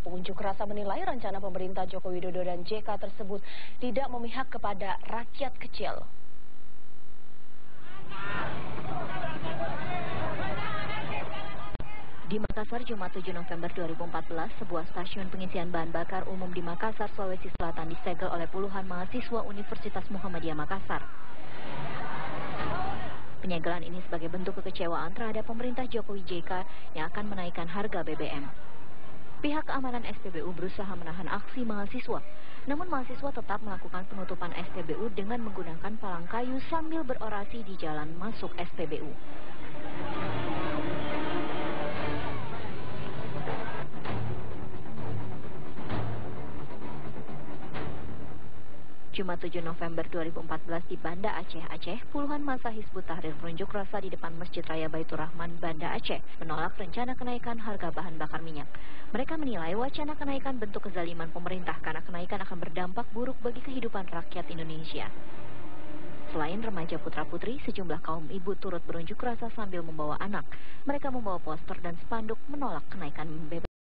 Pengunjuk rasa menilai rencana pemerintah Joko Widodo dan JK tersebut tidak memihak kepada rakyat kecil. Di Makassar, Jumat 7 November 2014, sebuah stasiun pengisian bahan bakar umum di Makassar, Sulawesi Selatan disegel oleh puluhan mahasiswa Universitas Muhammadiyah Makassar. Penyegelan ini sebagai bentuk kekecewaan terhadap pemerintah Jokowi JK yang akan menaikkan harga BBM. Pihak keamanan SPBU berusaha menahan aksi mahasiswa, namun mahasiswa tetap melakukan penutupan SPBU dengan menggunakan palang kayu sambil berorasi di jalan masuk SPBU. Jumat 7 November 2014 di Banda Aceh, Aceh, puluhan masa Hizbut Tahrir berunjuk rasa di depan Masjid Raya Baitur Rahman, Banda Aceh, menolak rencana kenaikan harga bahan bakar minyak. Mereka menilai wacana kenaikan bentuk kezaliman pemerintah karena kenaikan akan berdampak buruk bagi kehidupan rakyat Indonesia. Selain remaja putra-putri, sejumlah kaum ibu turut berunjuk rasa sambil membawa anak. Mereka membawa poster dan spanduk menolak kenaikan BBM.